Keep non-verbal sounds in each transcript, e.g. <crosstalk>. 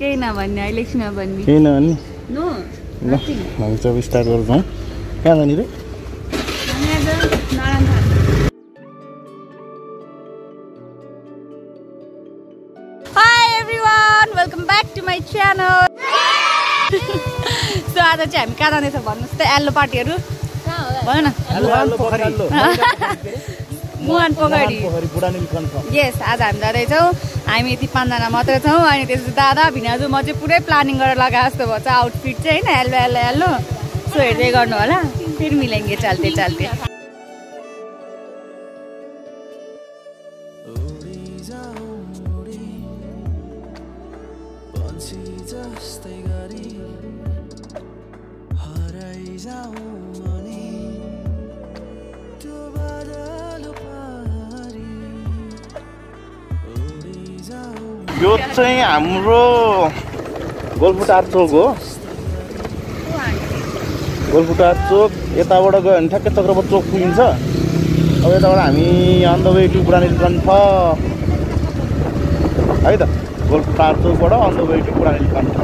केही नभन्ने अहिले केही नभन्ने? ल हामी चाहिँ अब स्टार्ट जाउँ कहाँ जाने रे? Hi everyone welcome back to my channel so आज चाहिँ हामी कहाँ जाँदैछ भन्नुहोस् त एल्लो पार्टीहरू। भन न। मुहान पोखरी। यस आज हामी जाँदैछौँ हामी यति पाँचजना मात्रै छौँ अनि त्यसपछि दादा भिनाजु म चाहिँ पुरै प्लानिङ गरेर लगाए जस्तो भएको छ आउटफिट चाहिँ होइन एल्लो एल्लो एल्लो सो हेर्दै गर्नु होला। फेरि मिलाइङ्गे चाल्ते चाल्ते। यो चाहिँ हाम्रो गोलफुटार चोक हो। गोलफुटार चोक यताबाट गयो भने ठ्याक्कै चक्रपत चोक पुगिन्छ। अब यताबाट हामी अन द वे टु पुरानो कण्ठ है त गोलफुटार चोकबाट अन द वे टु पुरानो कण्ठ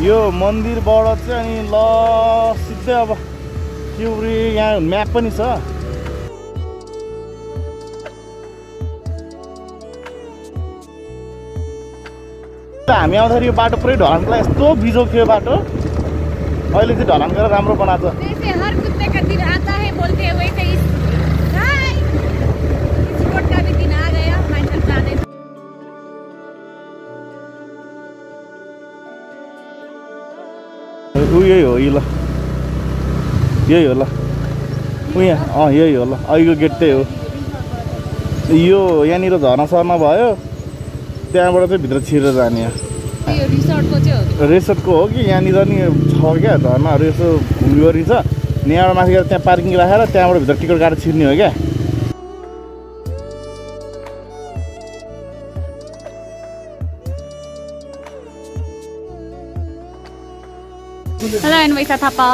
यो मन्दिरबाट चाहिँ अनि ल सिधै अब चिउरी यहाँ म्याप पनि छ। हामी आउँदाखेरि यो बाटो पुरै ढलानलाई यस्तो बिजोग थियो बाटो। अहिले चाहिँ ढलान गरेर राम्रो बनाएको छ। हो यी ल यही हो ल ऊ यहाँ अँ यही हो ल अहिलेको गेट त्यही हो यो यहाँनिर झर्ना सर्ना भयो त्यहाँबाट चाहिँ भित्र छिरेर जाने यहाँ रिसोर्टको हो कि यहाँनिर नि छ क्या झर्नाहरू यसो घुमिवरी छ यहाँबाट माथि गएर त्यहाँ पार्किङ राखेर त्यहाँबाट भित्र टिकट काटेर छिर्ने हो क्या हेलो एन्ड वैसा थापा।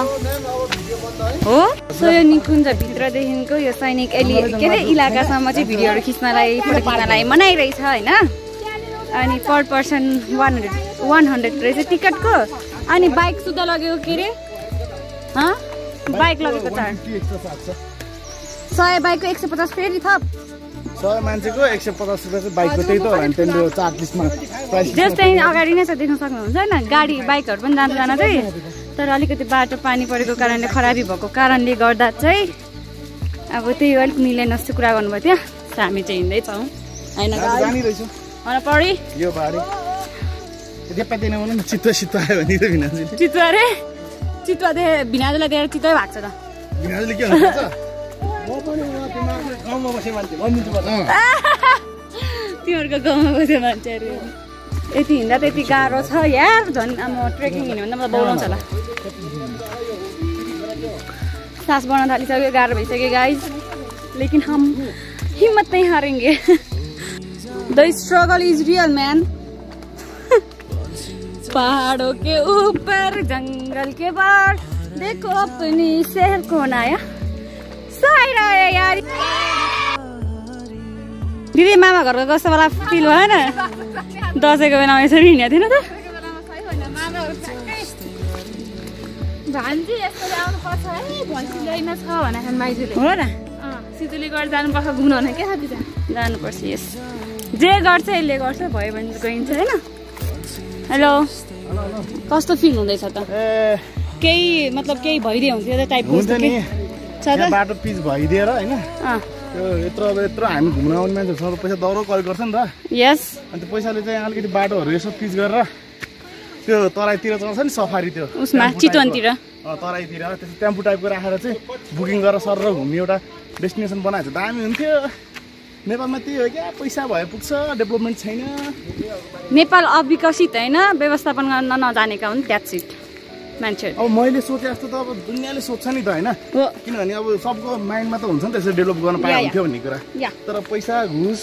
हो? सो यो निकुञ्ज भित्रदेखिको यो सैनिक एलि के अरे इलाकासम्म चाहिँ भिडियोहरू खिच्नलाई फोटो खिच्नलाई मनाइरहेछ होइन? अनि per person one hundred one hundred रहेछ टिकटको। अनि बाइक सुधा लगेको के अरे? हँ? बाइक लगेको चार। सय बाइकको एक सय पचास फेरि थप। सय मान्छेको एक सय पचास रुपियाँ चाहिँ बाइकको त्यही त हो भने त्यहाँनिर चार्ट लिस्टमा प्राइस जस्ट त्यहीँ अगाडि नै छ देख्न सक्नुहुन्छ होइन? गाडी बाइकहरू पनि जाँदा जाँदा चाहिँ। तर अलिकति बाटो पानी परेको कारणले खराबी भएको कारणले गर्दा चाहिँ अब त्यही अलिक मिलेन जस्तो कुरा गर्नुभयो त्यहाँ। हामी चाहिँ हिँड्दैछौँ होइन पढी। आयो भने चितुवा रे? चितुवा दे भिनाजुलाई दिएर चितुवै भएको छ त तिमीहरूको गाउँमा बसेँ मान्छे भनिदिन्छु पर्छ <laughs> तिमीहरूको गाउँमा बस्यो मान्छेहरू यति हिँड्दा त्यति गाह्रो छ यार झन् अब ट्रेकिङ हिँड्यो भने त मलाई बोलाउँछ होला। सास बढ्न थालिसक्यो गाह्रो भइसक्यो गाइज़ लेकिन हम हिम्मत नहीं हारेंगे। The struggle is real man पहाड़ों के ऊपर, जंगल के बाहर। देखो अपनी शहर को नया साइरा यार। दिदी मामा घरको कस्तो बेला फिल भएन दसैँको बेलामा यसरी हिँडेको थिएन त? भान्जी पर्छ है? भैँसी ल्याइन छ भने माइजूले। हो र? सिधुली गरेर जानुपर्छ घुम्नु भने के छ जानुपर्छ यस। जे गर्छ यसले गर्छ भयो भने गइन्छ होइन? हेलो? कस्तो फिल हुँदैछ त? केही मतलब केही भइदियो हुन्थ्यो त टाइपको हुन्छ नि। बाटो पिच भइदिएर होइन? अँ, त्यो यत्रो अब यत्रो हामी घुम्न आउने मान्छेहरूसँग पैसा दौरो कल गर्छ नि त। यस। अनि त्यो पैसाले चाहिँ अलिकति बाटोहरू यसो पिच गरेर त्यो तराईतिर चल्छ नि सफारी त्यो उसमा चितवनतिर। तराईतिर। त्यस्तो टेम्पो टाइपको राखेर चाहिँ बुकिङ गरेर सर र घुम्ने एउटा डेस्टिनेसन बनाएको छ। दामी हुन्थ्यो। नेपालमा त्यही हो क्या। पैसा भए पुग्छ डेभलपमेन्ट छैन। नेपाल अविकसित होइन व्यवस्थापन गर्न नजानेका हुन् द्याट सिट मान्छेहरू। अब मैले सोचे जस्तो त अब दुनियाँले सोध्छ नि त होइन। किनभने अब सबको माइन्डमा त हुन्छ नि त यसरी डेभलप गर्न पाए। हुन्थ्यो भन्ने कुरा। तर पैसा घुस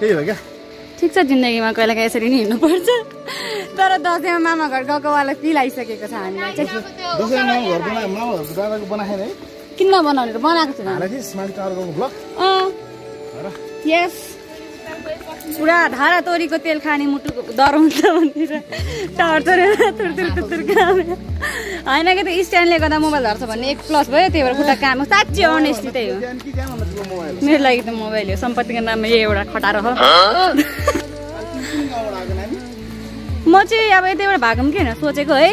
त्यही हो क्या। ठिक छ जिन्दगीमा कहिले काहीँ यसरी नै हिँड्नुपर्छ। तर दसैँमा मामा घर गएको वाला फिल आइसकेको छ हामीलाई। चाहिँ किन बनाउने र बनाएको छु। हालेको थिएँ स्मार्ट टावरको ब्लक। अँ। यस। पुरा धारा तोरीको तेल खाने मुटुको डर हुन्छ भनेर टर्चर काम होइन कि त्यो स्ट्यान्डले गर्दा मोबाइल झर्छ भन्ने एक प्लस भयो त्यही भएर खुट्टा काम हो। साँच्ची अनेस्टली त्यही हो। मेरो लागि त मोबाइल हो। सम्पत्तिको नाममा यही एउटा खटारो हो। <laughs> म चाहिँ अब यतैबाट भागौँ कि होइन सोचेको है।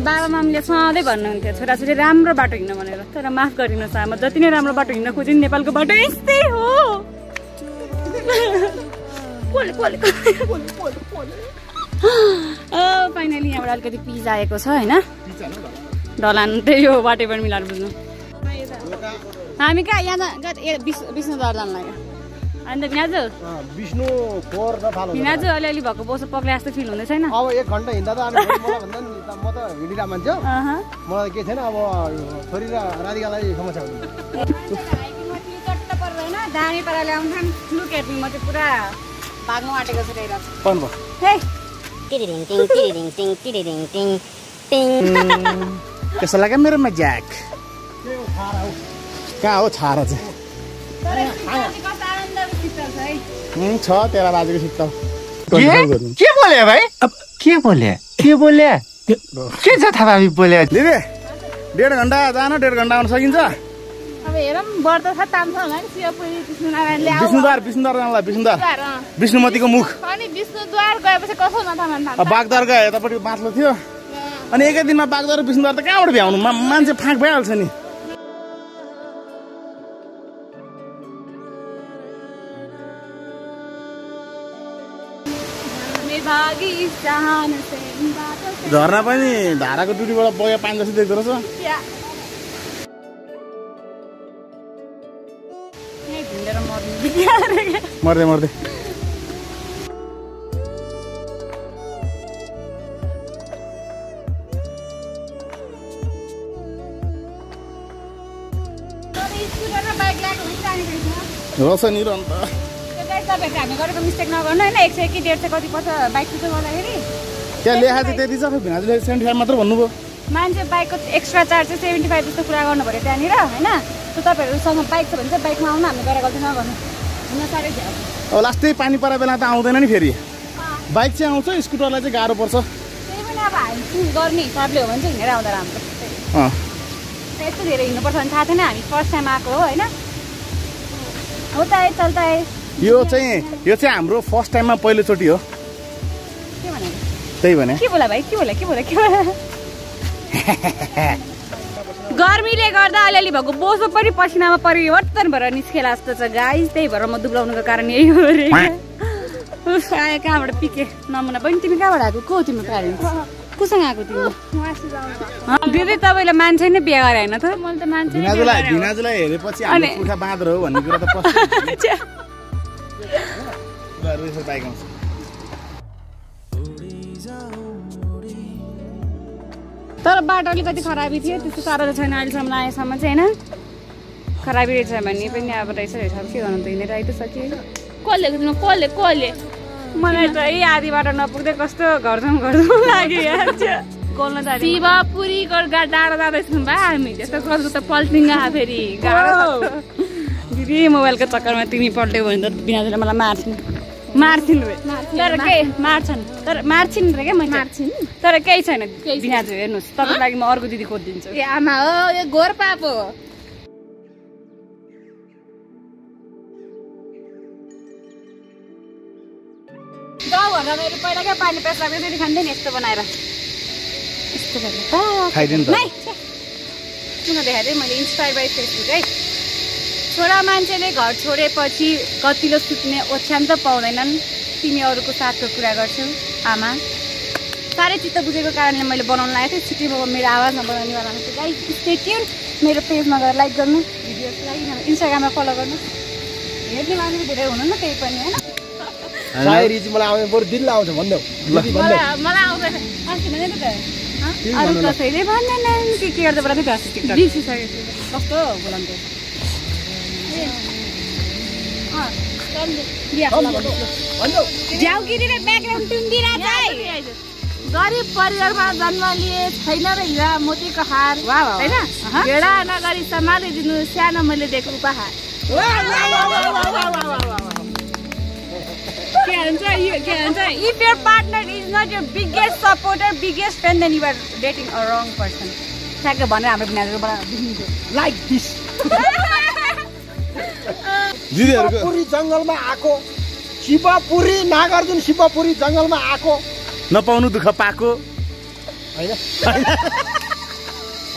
बाबा मामले सधैँ भन्नुहुन्थ्यो छोराछोरी राम्रो बाटो हिँड्न भनेर। तर माफ गरिदिनुहोस् आमा जति नै राम्रो बाटो हिँड्न खोज्यो नि नेपालको बाटो यस्तै हो। फाइनली यहाँबाट अलिकति पिज आएको छ होइन? ढलान त्यही हो वाटेबाट मिलाएर बुझ्नु। हामी कहाँ यहाँ विष्णु लाग्यो अन्त भिनाजु विष्णु खोर र थालो भिनाजु अलिअलि भएको बोसो पक्रिए जस्तो फिल हुँदै छैन अब एक घन्टा हिँड्दा त अनि फेरि मलाई भन्दा नि त म त हिँडिरहेको मान्छे हो। मलाई केही छैन अब छोरी र राधिकालाई समस्या होइन दामी पाराले आउँछन् लुक एट मी म चाहिँ पुरा भाग्नु आँटेको छु. कस्तो लाग्यो मेरो मजाक? कहाँ हो छारा चाहिँ? छ तेह्र बाजेको के? के बोले भाइ? अब के बोले? के बोले? के छ थाहा बोले? दिदी डेढ घन्टा जान डेढ घन्टा आउन सकिन्छ। विष्णुमतीको मुख। अनि विष्णुद्वार गएपछि कसो माथा मान्दा अब बागदार गए यतापट्टि बाँच्लो थियो। अनि एकै दिनमा बागदार विष्णुद्वार त कहाँबाट भ्याउनु? मान्छे फाँक भइहाल्छ नि। झर्ना पनि धाराको टुटीबाट बगेर पानी जस्तो देख्दो रहेछ। मर्दै मर्दै। रहेछ नि र अन्त। तपाईँहरूले हामी गरेको मिस्टेक नगर्नु होइन? एक सय कि डेढ सय कति पर्छ बाइक गर्दाखेरि त्यहाँ लेखा चाहिँ त्यति छ खै भिनाजुले सेभेन्टी फाइभ मात्र भन्नुभयो। मान्छे बाइकको एक्स्ट्रा चार्ज चाहिँ सेभेन्टी फाइभ जस्तो कुरा गर्नु पऱ्यो त्यहाँनिर होइन? त्यो तपाईँहरूसँग बाइक छ भने चाहिँ बाइकमा आउनु हामी गरेर गल्ती नगर्नु। हुन साह्रै अब लास्टै पानी परे बेला त आउँदैन नि फेरि। बाइक चाहिँ आउँछ स्कुटरलाई चाहिँ गाह्रो पर्छ। त्यही पनि अब हामी चुज गर्ने हिसाबले हो भने चाहिँ हिँडेर आउँदा राम्रो। यस्तो धेरै हिँड्नुपर्छ भने थाहा थिएन हामी फर्स्ट टाइम आएको हो होइन? होता है चल्ता है। यो चाहिँ यो चाहिँ हाम्रो फर्स्ट टाइममा पहिलोचोटि हो। के भने त्यही भने। के बोला भाइ के बोला के बोला के बोला? गर्मीले गर्दा अलिअलि भएको बोसो पनि पसिनामा परिवर्तन भएर निस्केला जस्तो छ गाई त्यही भएर म दुब्लाउनुको कारण यही हो रे। उफ, आयो कहाँबाट पिके? नमुना पनि तिमी कहाँबाट आएको? को हो तिम्रो प्यारेन्ट्स कोसँग आएको तिमी? हँ, दिदी तपाईँले मान्छे नै बिहा गरे होइन त? मैले त मान्छे हेरेपछि बाँदर हो भन्ने कुरा त <laughs> बाइक आउँछ तर बाटो अलिकति खराबी थियो त्यस्तो साह्रो त छैन अहिलेसम्म आएसम्म चाहिँ होइन? खराबी रहेछ भने पनि अब रहेछ रहेछ। के गर्नु त हिँडेर आइ त सकियो कसले कसले? कसले मलाई त यही आधी बाटो नपुग्दै कस्तो घर जाउँ घर जाउँ लाग्यो गा डाँडा जाँदैछौँ बा हामी। त्यस्तो गर्नु त पल्टिङ फेरि गाह्रो। दिदी मोबाइलको चक्करमा तिमी पल्ट्यौ भने त बिनाजुले मलाई मार्छिन्। मार्छिन् रे। तर के? मार्छन्। तर मार्छिन् रे क्या मैले? मार्छिन्? तर केही छैन। बिनाजु हेर्नुहोस्। तपाईँको लागि म अर्को दिदी खोजिदिन्छु। ए आमा हो यो घोर पाप। हो गाउँघरमा पहिला क्या पानी पेसाब यसरी खान्थेँ नि यस्तो बनाएर। यस्तो गरेर। पा- खाइदियो नि त। नै, छ्या। किन देखाएको थिएँ मैले इन्सपायर बाई फेसबुक है। छोरा मान्छेले घर छोडेपछि कतिलो सुत्ने ओछ्यान त पाउँदैनन्। तिमी अरूको साथको कुरा गर्छौ आमा। साह्रै चित्त बुझेको कारणले मैले बनाउनु लागेको थिएँ। छिट्टै म मेरो आवाजमा बनाउनेवाला हुन्छु। गाई स्टे ट्युन मेरो पेजमा गएर लाइक गर्नु भिडियोको लागि इन्स्टाग्राममा फलो गर्नु। हेर्ने मान्छे धेरै हुनु न त्यही पनि होइन? मलाई आउँदैन। अरू भन्नु न। कसैले भन्दैनन्? के के गर्दै छु। कस्तो बोलाउँथ्यो ब्याकग्राउन्ड है गरिब परिवारमा जन्म लिए छैन र हिरा मोतीको हार होइन अहँ। भेडा नगरी सम्हालिदिनु सानो मैले दिएको उपहार के भन्छ यो के भन्छ if your partner is not your biggest supporter biggest friend then you are dating a wrong person ठ्याक्कै भनेर हाम्रो लाइक दिस शिवपुरी जङ्गलमा आएको। शिवपुरी नागार्जुन शिवपुरी जङ्गलमा आएको। नपाउनु दुःख पाएको। होइन।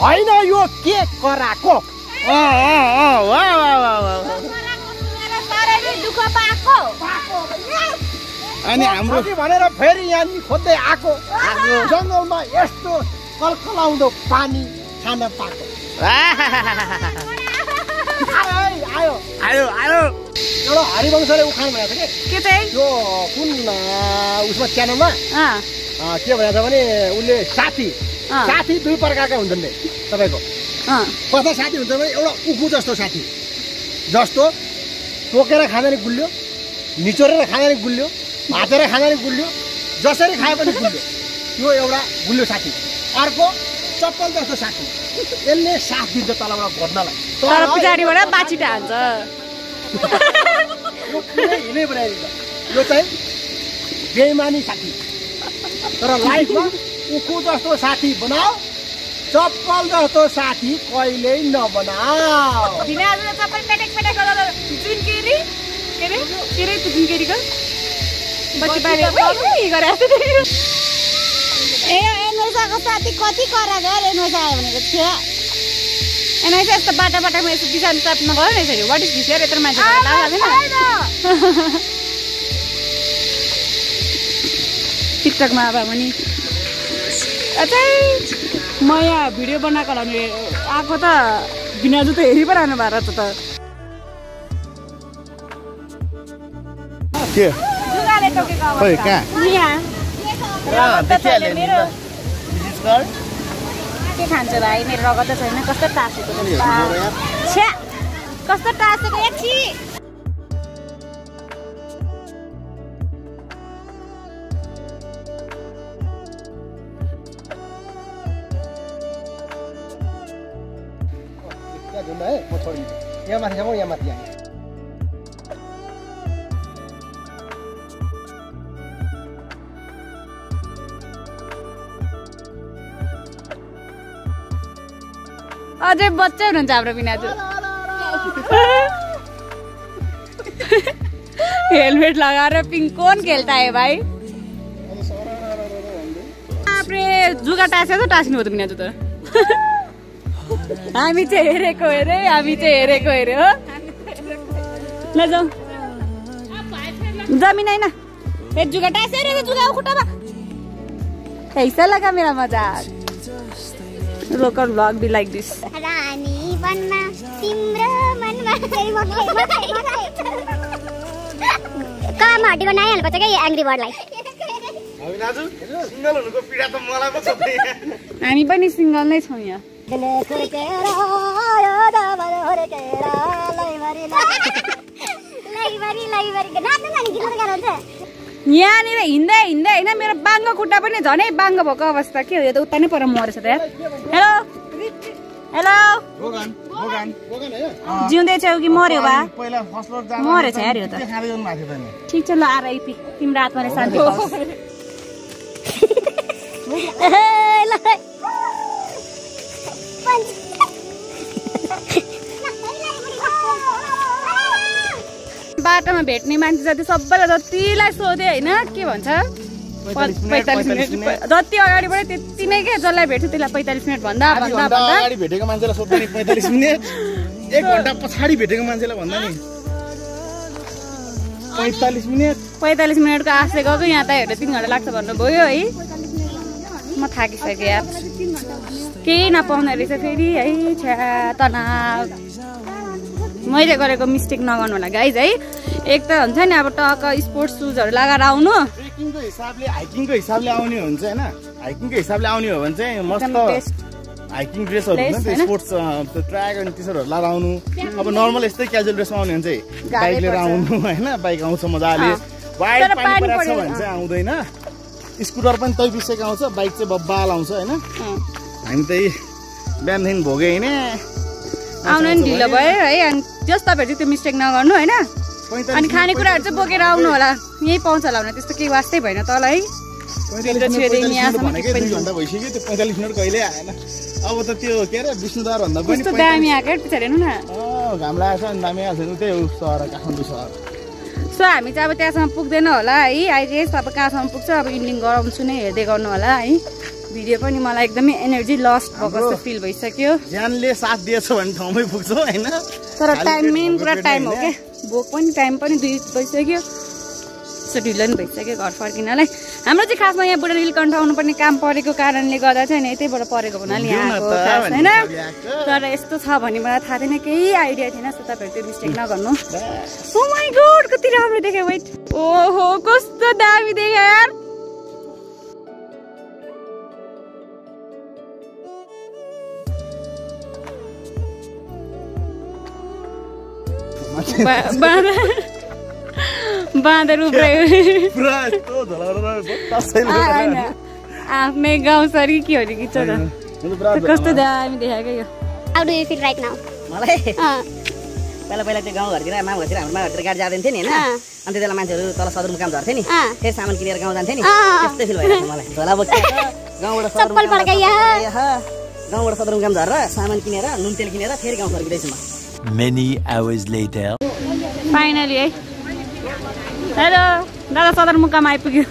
होइन यो के कराएको? अनि हाम्रो भनेर फेरि यहाँ खोज्दै आएको। जङ्गलमा यस्तो कलकलाउँदो पानी खान पाएको। <laughs> आयो आयो आयो आयो एउटा हरिवंशले उखान भनेको छ कि के चाहिँ यो कुन उसमा च्यानलमा के भनेको छ भने उसले साथी साथी दुई प्रकारका हुन्छन् नि तपाईँको अँ, कस्तो साथी हुन्छ भने एउटा उखु जस्तो साथी जस्तो टोकेर खाँदा नि गुल्यो निचोरेर खाँदा नि गुल्यो भाँचेर खाँदा नि गुल्यो जसरी खाए पनि गुल्यो त्यो एउटा गुल्यो साथी अर्को चप्पल जस्तो साथी यसले साथ दिन्छ तलबाट घोट्नलाई तर पछाडिबाट बाछिटा हान्छ हिलै बनाइदिन्छ यो चाहिँ बेइमानी साथी। तर लाइफमा उखु जस्तो साथी बनाऊ चप्पल जस्तो साथी कहिल्यै नबनाऊ। ए एनोसाको साथी कति करा गएर आयो भनेको थियो। यस्तो बाटा बाटामा यस्तो बिसानु न यसरी वाट इज दिस यार यत्रो मान्छे टिकटकमा अब पनि अझै म यहाँ भिडियो बनाएको होला भने आएको त बिनाजु त हेरि पो रहनु भएको त। के? कहाँ के खान्छ भाइ? मेरो रगत त छैन। कस्तो टाँसेको। छ्या! कस्तो टाँसेको? यहाँ माथि जाउँ यहाँ माथि यहाँ अझै बच्चै हुनुहुन्छ हाम्रो बिनाजु। हेलमेट लगाएर पिङ कोन खेल्ता है भाइ? जुगा टाँसेको त टाँसिनु भयो त बिनाजु त। हामी चाहिँ हेरेको हेरे हामी चाहिँ हेरेको हेरे हो। ल जमिन होइन ए जुगा टाँसे जुगा खुट्टामा ऐसा लगा मेरा मजाक। Local vlog be like this रानी बन्न तिम्रो मनमा कमा हड्डी बनाइहाल्नुपर्छ क्या यो एङ्ग्री बर्डलाई सिङ्गल हुनुको पीडा त मलाई पो छ हामी पनि सिङ्गल नै छौँ यहाँ। <laughs> यहाँनिर हिँड्दै हिँड्दै होइन मेरो बाङ्गो खुट्टा पनि झनै बाङ्गो भएको अवस्था के हो यो त उता नै पर मरेछ त हेलो हेलो है जिउँदैछौ कि मर्यो बा? मरेछ यार यो त। ठिक छ ल आरआइपी तिम्रो आत्माले शान्ति <laughs> <laughs> बाटोमा भेट्ने मान्छे जति सबैलाई जतिलाई सोधेँ होइन के भन्छ? पैँतालिस मिनट जति अगाडिबाट त्यति नै क्या जसलाई भेट्छु त्यसलाई पैँतालिस मिनट भन्दा भन्दा अगाडि भेटेको मान्छेलाई सोध्दा पैँतालिस मिनट। एक घन्टा पछाडि भेटेको मान्छेलाई भन्दा नि। पैँतालिस मिनट। पैँतालिस मिनटको आशले गएको यहाँ त हेरेर तिन घन्टा लाग्छ भन्नुभयो है। म थाकिसकेँ। यार केही नपाउँदो रहेछ फेरि है छ्या तनाव मैले गरेको मिस्टेक नगर्नु होला गाइज है। एक त हुन्छ नि अब टक्क स्पोर्ट्स सुजहरू लगाएर आउनु। ट्रेकिङको हिसाबले हाइकिङको हिसाबले आउने हो भने चाहिँ होइन हाइकिङको हिसाबले आउने हो भने चाहिँ मस्त हाइकिङ ड्रेसहरू हुन्छ नि स्पोर्ट्स ट्र्याक अनि टी सर्टहरू लगाएर आउनु। अब नर्मल यस्तै क्याजुअल ड्रेसमा आउने भने चाहिँ बाइक लिएर। आउनु <laughs> होइन बाइक आउँछ मजाले। वाइड पानी परेको छ भने चाहिँ आउँदैन। स्कुटर पनि तै आउँछ बाइक चाहिँ बब्बाल आउँछ होइन। हामी त्यही बिहानदेखि भोगे होइन। आउनु नि ढिलो भयो है अनि जस तपाईँहरू चाहिँ त्यो मिस्टेक नगर्नु होइन? अनि खानेकुराहरू चाहिँ बोकेर आउनु होला। यहीँ पाउँछ होला भने त्यस्तो केही वास्तै भएन तल है। अब त त्यो के अरे विष्णुद्वार भन्दा पनि दामी आएको पछाडि हेर्नु न। घाम लागेको छ दामी आएको छ त्यही हो सहर काठमाडौँ सहर। सो हामी चाहिँ अब त्यहाँसम्म पुग्दैन होला है। अहिले अब कहाँसम्म पुग्छ? अब इन्डिङ गराउँछु नै हेर्दै गर्नु होला है। भिडियो पनि मलाई एकदमै एनर्जी लस्ट भएको जस्तो फिल भइसक्यो। ज्यानले साथ दिएछ भने ठाउँमै पुग्छौ होइन। तर टाइम मेन पेट टाइम हो होइन। क्या। भोक पनि टाइम पनि दुई भइसक्यो। सो ढिलो नि भइसक्यो घर फर्किनलाई। हाम्रो चाहिँ खासमा यहाँ बुढा नीलकण्ठ आउनुपर्ने काम परेको कारणले गर्दा चाहिँ नि यतैबाट परेको हुनाले यहाँ होइन। तर यस्तो छ भन्ने मलाई थाहा थिएन। केही आइडिया थिएन। सो तपाईँहरू त्यो मिस्टेक नगर्नु। ओ माई गड कति राम्रो देख्यो। वेट ओहो कस्तो दामी देख्यो यार। बाँदर बाँदर उब्रायो आफ्नै गाउँ सरी के हो नि कि कस्तो दामी देखाएको यो यु फिल राइट नाउ मलाई पहिला पहिला त्यो गाउँघरतिर मामघरतिर हाम्रो माघरतिर गाडी जाँदैन थियो नि होइन। अनि त्यति बेला मान्छेहरू तल सदरमुकाम झर्थ्यो नि। फेरि सामान किनेर गाउँ जान्थ्यो नि। त्यस्तै फिल भइरहेको छ मलाई झोला बोकेर गाउँबाट सदरमुकाम। गाउँबाट सदरमुकाम झरेर सामान किनेर नुन तेल किनेर फेरि गाउँ फर्किँदैछु म Many hours later. फाइनली है हेलो दादा सदरमुकाम आइपुग्यो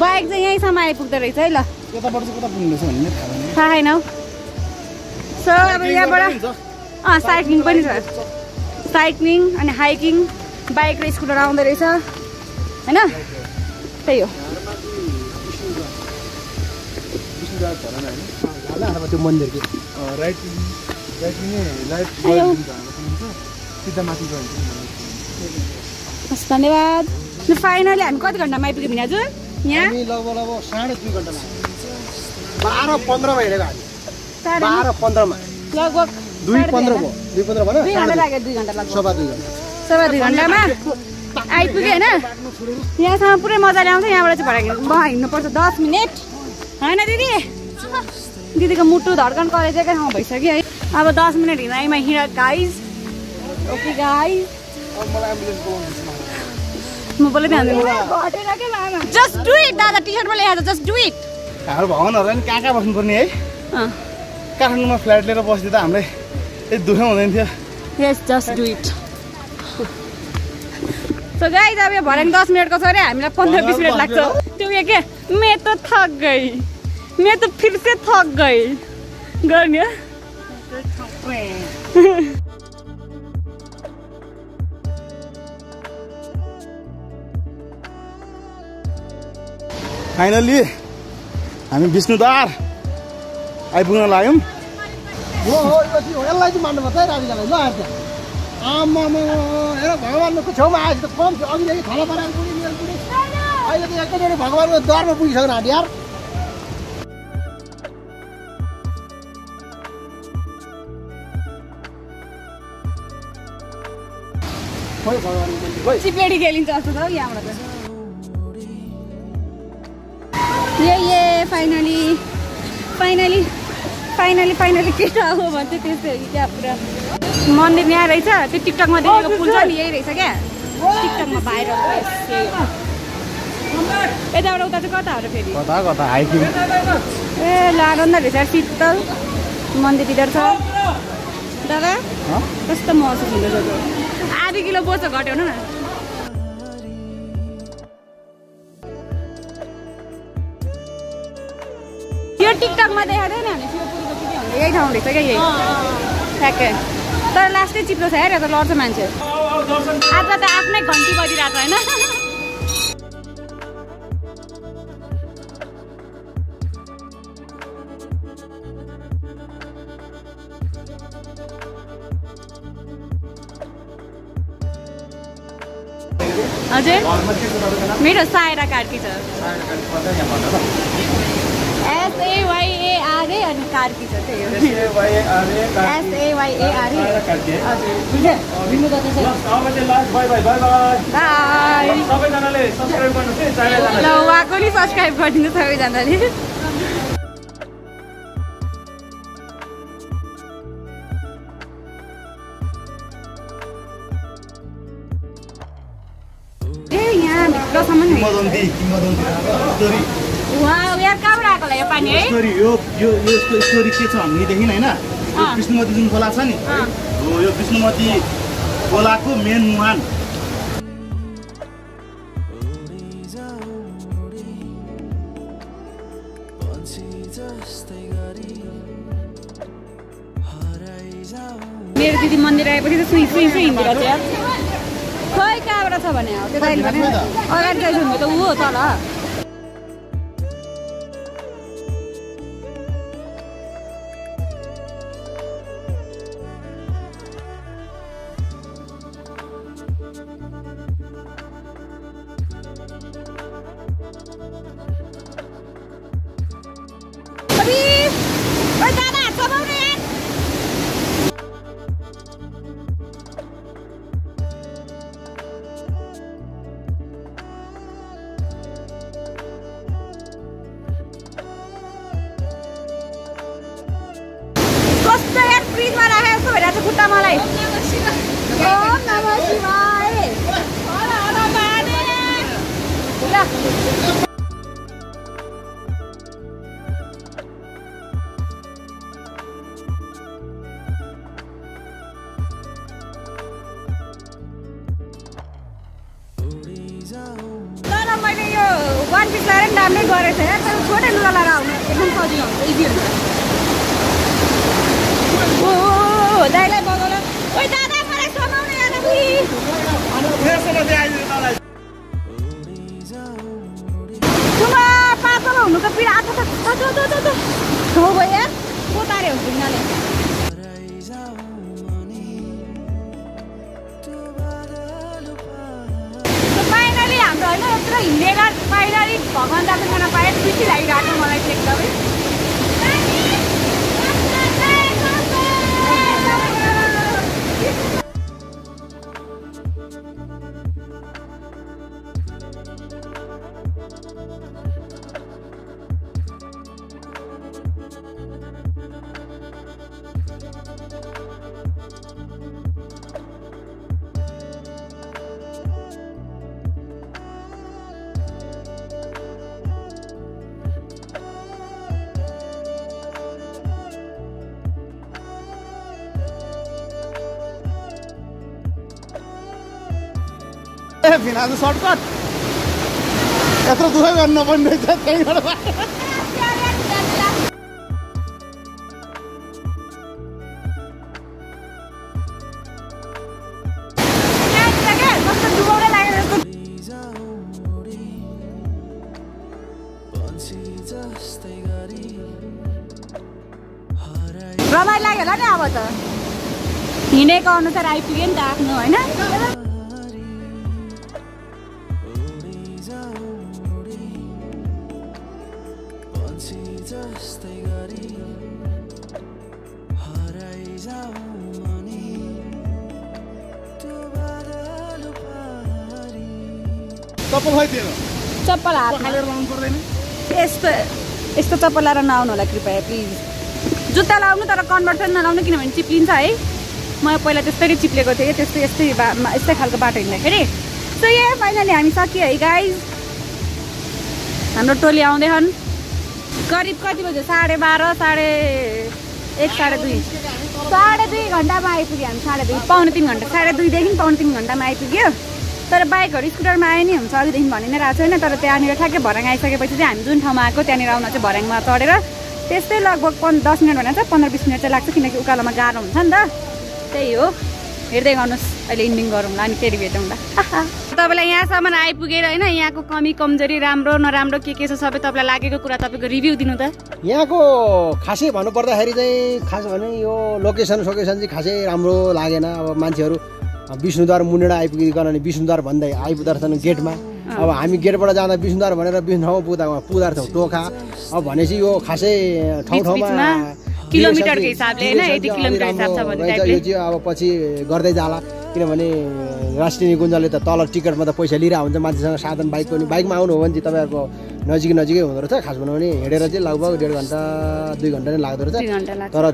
बाइक चाहिँ यहीँसम्म आइपुग्दो रहेछ है ल थाहा छैन हौ सो अब यहाँबाट अँ साइक्लिङ पनि साइक्लिङ अनि हाइकिङ बाइक र स्कुटर आउँदो रहेछ होइन? त्यही हो। त्यो राइट राइट राइट माथि हस् धन्यवाद फाइनली हामी कति घन्टामा आइपुग्यौँ भने हजुर यहाँ? लगभग अब साढे दुई बाह्र पन्ध्रमा हिँडेको हामी साढे बाह्र पन्ध्रमा। लगभग दुई पन्ध्र भयो। दुई पन्ध्र साढे लाग्यो दुई घन्टा सभा दुई घन्टामा आइपुग्यो होइन? यहाँसम्म पुरै मजाले आउँछ यहाँबाट चाहिँ भएर हिँड्नु हिँड्नुपर्छ दस मिनट। होइन दिदी? दिदीको मुटु धड्कन कलेजेकै ठाउँ भइसक्यो है। अब दस मिनट हिँडाइमा हिँड गाइज ओके गाइज म बोलाइदिनु जस्ट डु इट दादा टी सर्टमा छ जस्ट डु इट हाम्रो भवनहरूलाई नि कहाँ कहाँ बस्नुपर्ने है? काठमाडौँमा फ्ल्याट लिएर बस्दै त हामीलाई यति दुःख हुँदैन थियो yes just do it so guys अब यो भरे दस मिनटको छ अरे हामीलाई पन्ध्र बिस मिनट लाग्छ। त्यो उयो के? मैं तो थक गई मैं तो फिर से थक गई गर्ने? फाइनल्ली हामी विष्णुद्वार आइपुग्न लाग्यौँ। हो हो यसलाई चाहिँ मान्नुपर्छ है राधिकालाई। ल हेर्छ आमामा हेर भगवान्को छेउमा आएछ त कम थियो। अघिदेखि थला पुग्यो अहिले त एकैचोटि भगवान्को द्वारमा पुगिसक्यो हामी यार। यहाँबाट फाइनली फाइनली फाइनली फाइनली केटा हो भन्छ त्यस्तै हो कि क्या पुरा। मन्दिर यहाँ रहेछ त्यो टिकटकमा देखेको पुल छ नि यही रहेछ क्या? टिकटकमा भाइरल यताबाट उता चाहिँ कता हो र फेरि? कता कता हाइकिङ। ए लाडन्दा रहेछ शीतल मन्दिरभित्र छ। दादा कस्तो महसुस हुँदैछ आधी किलो बोच्छ घट्याउनु न। यो टिकटकमा देखाएको यही ठाउँ रहेछ क्या यही? ठ्याक्कै। तर लास्टै चिप्लो छ यार यता लड्छ मान्छे। आज त आफ्नै घन्टी बजिरहेको छ होइन? हजुर। मेरो सायरा कार्की छ। एसएवाइएआरए अनि कार्की छ त्यही हो एसएवाइएआरए बाई ल उहाँको नि सब्सक्राइब गरिदिनु सबैजनाले ए यहाँ भित्रसम्म स्टोरी यो यो यसको स्टोरी के छ भनेदेखि होइन? यो अँ। विष्णुमती जुन खोला छ नि। हो यो विष्णुमती खोलाको मेन मुहान। मेरो दिदी मन्दिर आएपछि त सुई सुई सुई हिँडेर चाहिँ खोइ कहाँबाट छ भने अगाडि भने त ऊ हो तल। कस्तो यार फ्रिजमा राखेको जस्तो भइरहेको छ खुट्टा मलाई ओम नमः शिवाय फिनाजु सर्टकट यत्रो दुःख रहेछ त्यहीँबाट रमाइलो लाग्यो होला नि अब त हिँडेको अनुसार आइपुग्यो नि त आफ्नो होइन यस्तो चप्पल लाएर नआउनु होला कृपया प्लिज जुत्ता लाउनु तर कन्भर्सन नलाउनु किनभने चिप्लिन्छ है। म पहिला त्यस्तै चिप्लेको थिएँ त्यस्तै यस्तै बा यस्तै खालको बाटो हिँड्दाखेरि। सो ए फाइनली हामी सकियो है गाइज हाम्रो टोली आउँदैछन्। करिब कति बज्यो? साढे बाह्र साढे एक साढे दुई। साढे दुई घन्टामा आइपुग्यो हामी साढे दुई पाउने तिन घन्टा साढे दुईदेखि पाउने तिन घन्टामा आइपुग्यो। तर बाइकहरू स्कुटरमा आयो नि हुन्छ अघिदेखि भनि नै रहेको छैन तर त्यहाँनिर ठ्याक्कै भर्याङ आइसकेपछि चाहिँ हामी जुन ठाउँमा आएको त्यहाँनिर आउन चाहिँ भर्याङमा चढेर त्यस्तै लगभग पन् दस मिनट भनेर चाहिँ पन्ध्र बिस मिनट चाहिँ लाग्छ किनकि उकालोमा गाह्रो हुन्छ नि त। त्यही हो। हेर्दै गर्नुहोस् अहिले इन्डिङ गरौँला अनि फेरि भेटौँला। <laughs> तपाईँलाई यहाँसम्म आइपुगेर होइन यहाँको कमी कमजोरी राम्रो नराम्रो के के छ सबै तपाईँलाई लागेको कुरा तपाईँको रिभ्यू दिनु त। यहाँको खासै भन्नुपर्दाखेरि चाहिँ खास भने यो लोकेसन सोकेसन चाहिँ खासै राम्रो लागेन। अब मान्छेहरू विष्णुद्वार मुनेर आइपुगिकन अनि विष्णुद्वार भन्दै आइपुग्दा गेटमा। अब हामी गेटबाट जाँदा विष्णुद्वार भनेर विष्णु ठाउँमा पुग्दा पुग्दा रहेछौँ टोखा अब भनेपछि यो खासै ठाउँ ठाउँमा किलोमिटरको हिसाबले। यो चाहिँ अब पछि गर्दै जाला। किनभने राष्ट्रिय निकुञ्जले त तल टिकटमा त पैसा लिइरहेको हुन्छ। मान्छेसँग साधन बाइकको नि बाइकमा आउनु हो भने चाहिँ तपाईँहरूको नजिकै नजिकै हुँदो रहेछ। खास भनौँ भने हिँडेर चाहिँ लगभग डेढ घन्टा दुई घन्टा नै लाग्दो रहेछ। तर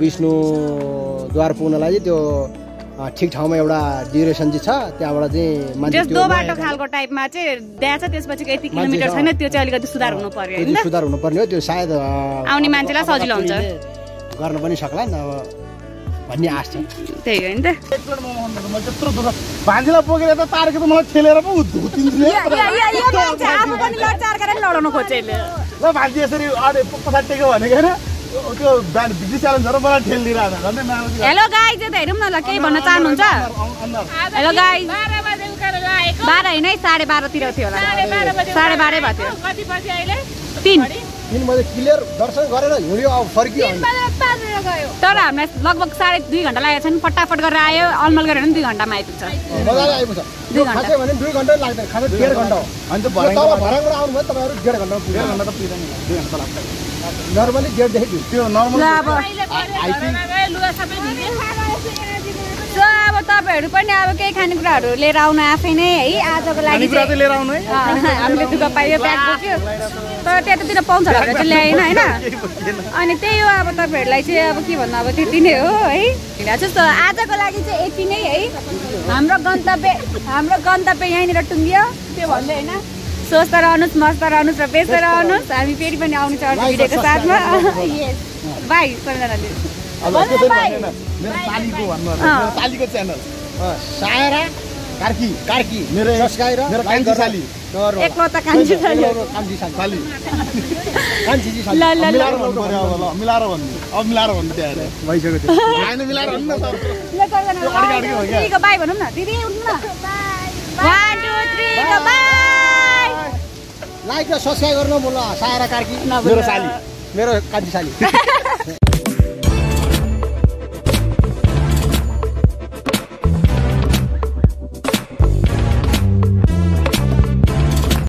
विष्णुद्वार पुग्नलाई चाहिँ त्यो ठिक ठाउँमा एउटा ड्युरेसन चाहिँ छ त्यहाँबाट चाहिँ मान्छे खालको टाइपमा चाहिँ द्या छ त्यसपछि यति किलोमिटर। छैन त्यो चाहिँ अलिकति सुधार हुनु पर्यो होइन? सुधार हुनुपर्ने हो त्यो सायद आउने मान्छेलाई सजिलो हुन्छ। गर्न पनि सक्ला नि अब भन्ने आश छ। त्यही हो नि त। त मैले त्यत्रो दुःख भान्जीलाई बोकेर यता तारेको त मलाई ठेलेर पो धुतिन्छु <laughs> भान्जी यसरी अरे पछाडि टेक्यो भनेको होइन त्यो भिजी च्यालेन्जहरू मलाई ठेलिदिइरहेको छ झन् नाम हेलो गाई चाहिँ त हेरौँ न ल केही भन्न चाहनुहुन्छ? हेलो गाई बाह्र होइन है साढे बाह्रतिर थियो होला। साढे बाह्र भएको थियो तिन। तिन बजे क्लियर दर्शन गरेर हिँड्यो अब फर्कियो तर हामीलाई लगभग साढे दुई घन्टा लागेको छ नि फटाफट गरेर आयो अलमल गरेर पनि दुई घन्टामा आइपुग्छ। दुई घन्टा। भने दुई घन्टा लाग्दैन खासै डेढ घन्टा हो। भराङबाट आउनुभयो तपाईँहरू डेढ घन्टामा डेढ घन्टा त पुग्दैन। दुई घन्टा लाग्छ नर्मली भिड त्यो नर्मल ल अब सो तपाईँहरू पनि अब केही खानेकुराहरू लिएर आउनु आफै नै है आजको लागि हामीले दुःख पाइयो ब्याग बोक्यो। तर त्यतातिर पाउँछ होला चाहिँ ल्याएन होइन? अनि त्यही हो अब तपाईँहरूलाई चाहिँ अब के भन्नु अब त्यति नै हो है? जस्तो आजको लागि चाहिँ यति नै है? हाम्रो गन्तव्य हाम्रो गन्तव्य यहीँनिर टुङ्गियो। त्यो भन्दै होइन। स्वस्थ रहनुहोस् मस्त रहनुहोस् र व्यस्त रहनुहोस्। हामी फेरि पनि आउनु छ अर्को भिडियोको साथमा. बाई सबैजनाले <laughs> कार्की। कार्की। मेरो सस्काएर। मेरो एकलौता मिलाएर भन्नु पर्यो अब ल। मिलाएर भन्नु। अब मिलाएर भन्नु त्यहाँ भइसक्यो त्यो। मिलाएर भन्नु न सर बाई भनौँ न। दिदी उठ्नु न। One two three go bye. Like र सब्सक्राइब गर्नु ल सायरा कार्की मेरो साली मेरो कान्छी साली। <laughs>